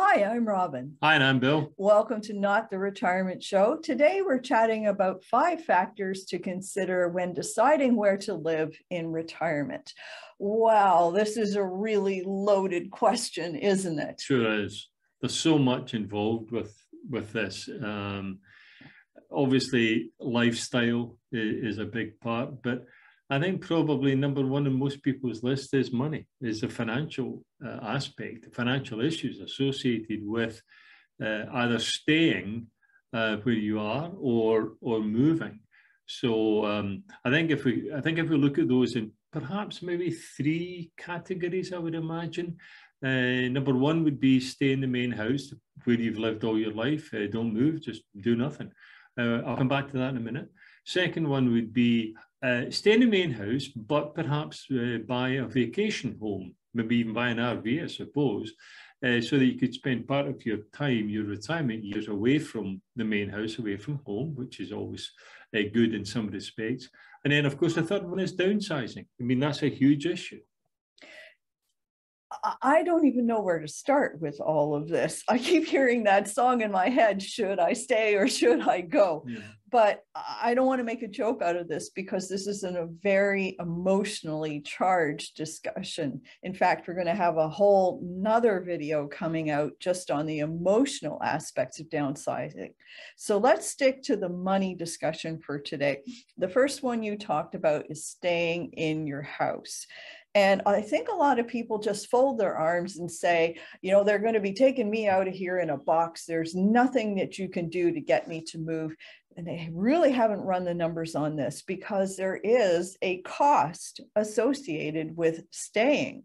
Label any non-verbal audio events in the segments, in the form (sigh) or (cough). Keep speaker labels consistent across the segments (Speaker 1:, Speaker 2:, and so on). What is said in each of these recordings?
Speaker 1: Hi, I'm Robin.
Speaker 2: Hi, and I'm Bill.
Speaker 1: Welcome to Not the Retirement Show. Today we're chatting about five factors to consider when deciding where to live in retirement. Wow, this is a really loaded question, isn't it?
Speaker 2: Sure is. There's so much involved with with this. Um, obviously, lifestyle is, is a big part, but I think probably number one on most people's list is money, is the financial uh, aspect, the financial issues associated with uh, either staying uh, where you are or or moving. So um, I think if we I think if we look at those in perhaps maybe three categories, I would imagine. Uh, number one would be stay in the main house where you've lived all your life. Uh, don't move, just do nothing. Uh, I'll come back to that in a minute. Second one would be uh, stay in the main house, but perhaps uh, buy a vacation home, maybe even buy an RV, I suppose, uh, so that you could spend part of your time, your retirement years, away from the main house, away from home, which is always uh, good in some respects. And then, of course, the third one is downsizing. I mean, that's a huge issue.
Speaker 1: I don't even know where to start with all of this. (laughs) I keep hearing that song in my head should I stay or should I go? Yeah. But I don't want to make a joke out of this because this is a very emotionally charged discussion. In fact, we're going to have a whole nother video coming out just on the emotional aspects of downsizing. So let's stick to the money discussion for today. The first one you talked about is staying in your house. And I think a lot of people just fold their arms and say, you know, they're going to be taking me out of here in a box. There's nothing that you can do to get me to move. And they really haven't run the numbers on this because there is a cost associated with staying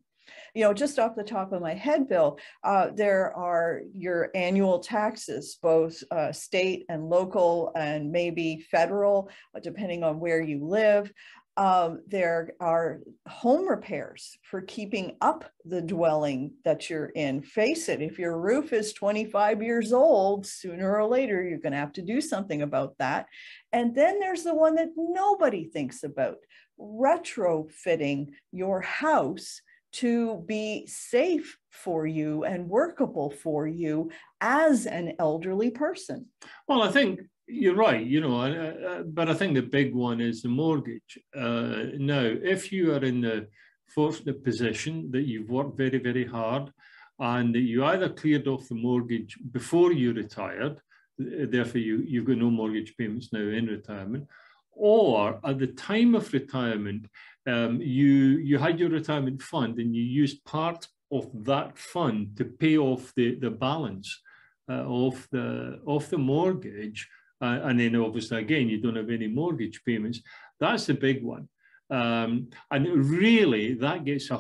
Speaker 1: you know, just off the top of my head, Bill, uh, there are your annual taxes, both uh, state and local and maybe federal, depending on where you live. Um, there are home repairs for keeping up the dwelling that you're in. Face it, if your roof is 25 years old, sooner or later, you're going to have to do something about that. And then there's the one that nobody thinks about retrofitting your house to be safe for you and workable for you as an elderly person.
Speaker 2: Well, I think you're right, you know, uh, uh, but I think the big one is the mortgage. Uh, now, if you are in the fortunate position that you've worked very, very hard and that you either cleared off the mortgage before you retired, therefore you, you've got no mortgage payments now in retirement, or at the time of retirement, um, you, you had your retirement fund and you used part of that fund to pay off the, the balance uh, of, the, of the mortgage uh, and then obviously again you don't have any mortgage payments. That's the big one. Um, and really, that gets a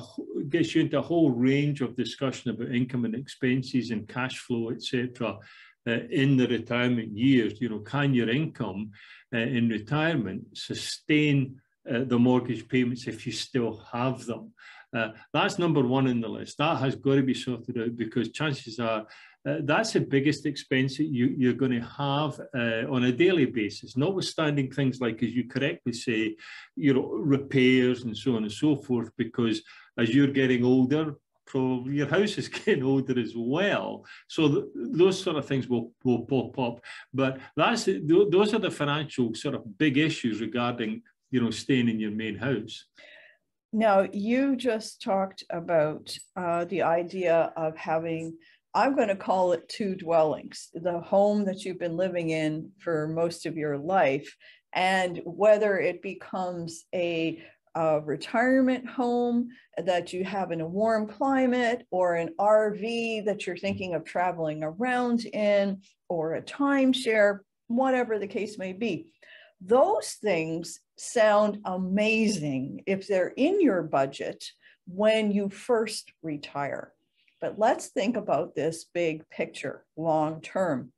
Speaker 2: gets you into a whole range of discussion about income and expenses and cash flow, etc. Uh, in the retirement years, you know, can your income uh, in retirement sustain uh, the mortgage payments if you still have them? Uh, that's number one in the list. That has got to be sorted out because chances are uh, that's the biggest expense that you, you're going to have uh, on a daily basis, notwithstanding things like, as you correctly say, you know, repairs and so on and so forth, because as you're getting older, probably your house is (laughs) getting older as well. So th those sort of things will, will pop up. But that's th those are the financial sort of big issues regarding, you know, staying in your main house.
Speaker 1: Now, you just talked about uh, the idea of having I'm going to call it two dwellings, the home that you've been living in for most of your life, and whether it becomes a, a retirement home that you have in a warm climate or an RV that you're thinking of traveling around in or a timeshare, whatever the case may be. Those things sound amazing if they're in your budget when you first retire. But let's think about this big picture long term.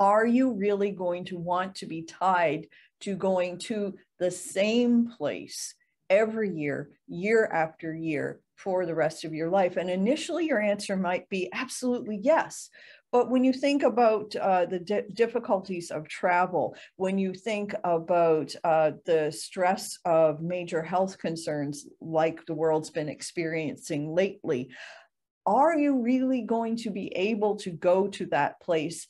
Speaker 1: Are you really going to want to be tied to going to the same place every year, year after year, for the rest of your life? And initially, your answer might be absolutely yes. But when you think about uh, the di difficulties of travel, when you think about uh, the stress of major health concerns like the world's been experiencing lately, are you really going to be able to go to that place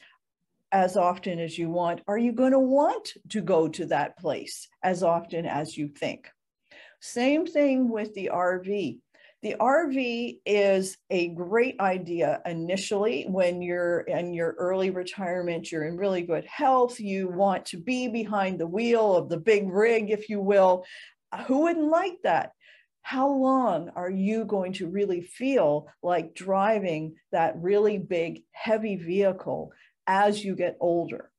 Speaker 1: as often as you want? Are you going to want to go to that place as often as you think? Same thing with the RV. The RV is a great idea initially when you're in your early retirement, you're in really good health, you want to be behind the wheel of the big rig, if you will. Who wouldn't like that? How long are you going to really feel like driving that really big, heavy vehicle as you get older?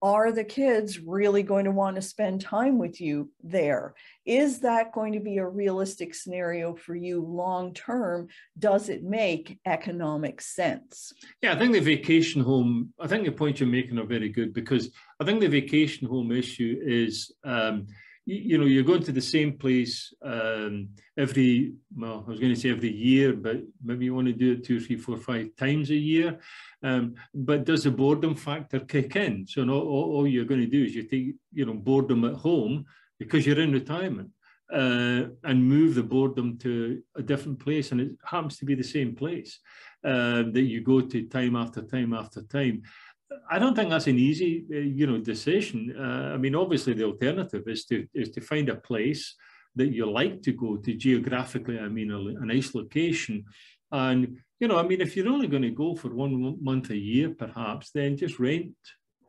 Speaker 1: are the kids really going to want to spend time with you there? Is that going to be a realistic scenario for you long term? Does it make economic sense?
Speaker 2: Yeah, I think the vacation home, I think the point you're making are very good because I think the vacation home issue is. Um, you know, you're going to the same place um, every, well, I was going to say every year, but maybe you want to do it two, three, four, five times a year. Um, but does the boredom factor kick in? So no, all, all, you're going to do is you take, you know, boredom at home because you're in retirement uh, and move the boredom to a different place. And it happens to be the same place uh, that you go to time after time after time. I don't think that's an easy, uh, you know, decision. Uh, I mean, obviously, the alternative is to is to find a place that you like to go to geographically. I mean, a, a nice location, and you know, I mean, if you're only going to go for one month a year, perhaps, then just rent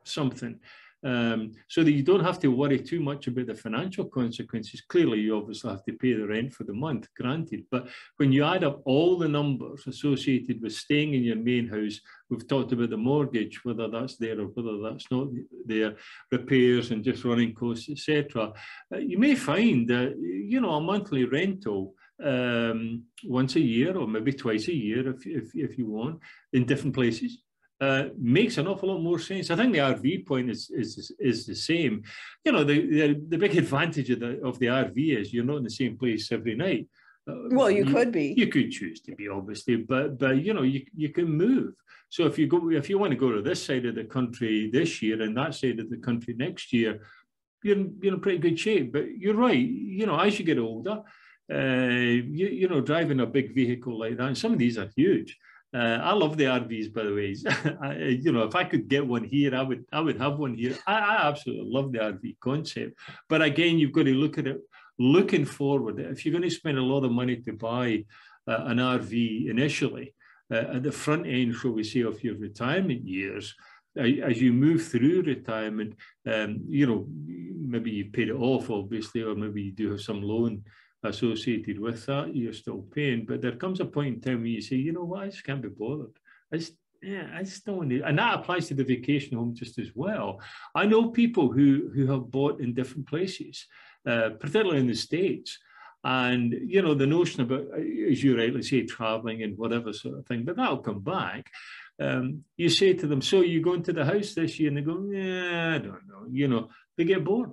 Speaker 2: something um, so that you don't have to worry too much about the financial consequences. Clearly, you obviously have to pay the rent for the month, granted. But when you add up all the numbers associated with staying in your main house, we've talked about the mortgage, whether that's there or whether that's not there, repairs and just running costs, etc. Uh, you may find that you know a monthly rental um, once a year or maybe twice a year if, if, if you want in different places uh, makes an awful lot more sense. I think the RV point is is is the same. You know, the the, the big advantage of the of the RV is you're not in the same place every night.
Speaker 1: Uh, well, you, you, could be.
Speaker 2: You could choose to be, obviously, but but you know, you you can move. So if you go, if you want to go to this side of the country this year and that side of the country next year, you're in, you're in pretty good shape. But you're right. You know, as you get older, uh, you you know, driving a big vehicle like that, and some of these are huge uh, I love the RVs, by the way. (laughs) I, you know, if I could get one here, I would. I would have one here. I, I, absolutely love the RV concept. But again, you've got to look at it looking forward. If you're going to spend a lot of money to buy uh, an RV initially uh, at the front end, shall we say, of your retirement years, as you move through retirement, um, you know, maybe you've paid it off, obviously, or maybe you do have some loan associated with that, you're still paying. But there comes a point in time where you say, you know what, I just can't be bothered. I just, yeah, I just don't want to. And that applies to the vacation home just as well. I know people who who have bought in different places, uh, particularly in the States. And, you know, the notion about, as you rightly say, traveling and whatever sort of thing, but that'll come back. Um, you say to them, so you going to the house this year? And they go, yeah, I don't know. You know, they get bored.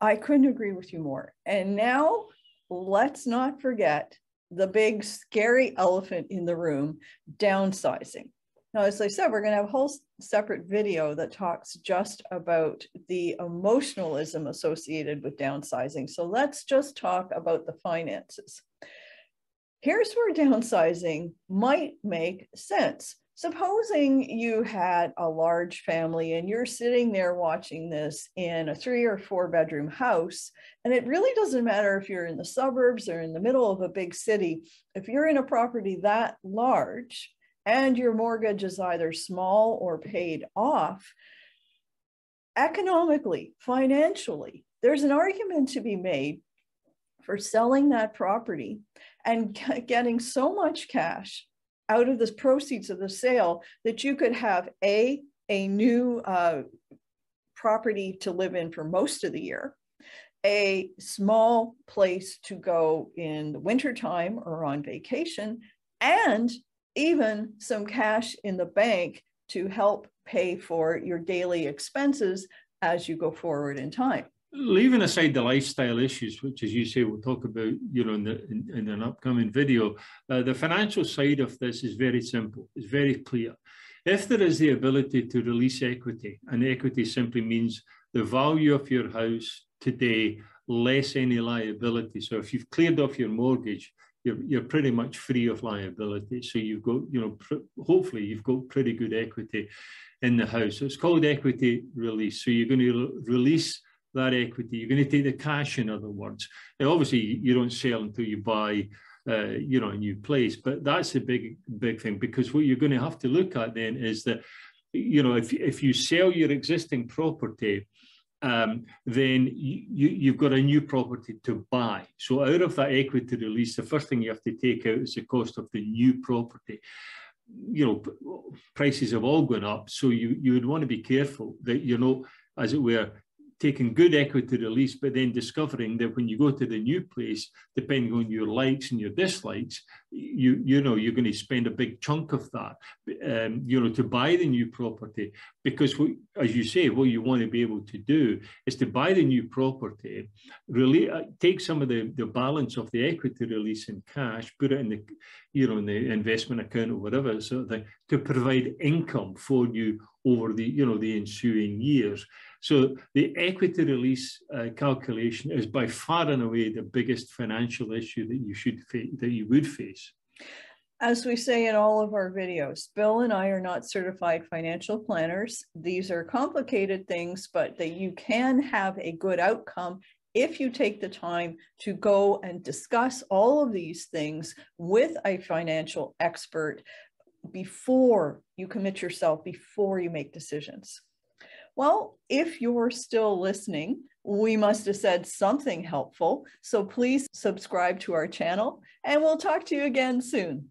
Speaker 1: I couldn't agree with you more. And now let's not forget the big scary elephant in the room, downsizing. Now, as I said, we're going to have a whole separate video that talks just about the emotionalism associated with downsizing. So let's just talk about the finances. Here's where downsizing might make sense. Supposing you had a large family and you're sitting there watching this in a three or four bedroom house, and it really doesn't matter if you're in the suburbs or in the middle of a big city, if you're in a property that large and your mortgage is either small or paid off, economically, financially, there's an argument to be made for selling that property and (laughs) getting so much cash out of the proceeds of the sale that you could have a a new uh, property to live in for most of the year a small place to go in the wintertime or on vacation and even some cash in the bank to help pay for your daily expenses as you go forward in time
Speaker 2: leaving aside the lifestyle issues, which, as you say, we'll talk about, you know, in, the, in, in an upcoming video, uh, the financial side of this is very simple. It's very clear. If there is the ability to release equity, and equity simply means the value of your house today less any liability. So if you've cleared off your mortgage, you're, you're pretty much free of liability. So you've got, you know, hopefully you've got pretty good equity in the house. So it's called equity release. So you're going to release that equity. You're going to take the cash, in other words. Obviously, you don't sell until you buy, uh, you know, a new place. But that's a big, big thing because what you're going to have to look at then is that, you know, if if you sell your existing property, um, then you, you've got a new property to buy. So out of that equity release, the first thing you have to take out is the cost of the new property. You know, prices have all gone up, so you you would want to be careful that you're not, as it were, taking good equity release, but then discovering that when you go to the new place, depending on your likes and your dislikes, you you know you're going to spend a big chunk of that, um, you know, to buy the new property. Because what, as you say, what you want to be able to do is to buy the new property, really uh, take some of the the balance of the equity release in cash, put it in the you know in the investment account or whatever, so that to provide income for you over the you know the ensuing years. So the equity release uh, calculation is by far and away the biggest financial issue that you should that you would face.
Speaker 1: As we say in all of our videos, Bill and I are not certified financial planners. These are complicated things, but that you can have a good outcome if you take the time to go and discuss all of these things with a financial expert before you commit yourself, before you make decisions. Well, if you're still listening, we must have said something helpful. So please subscribe to our channel and we'll talk to you again soon.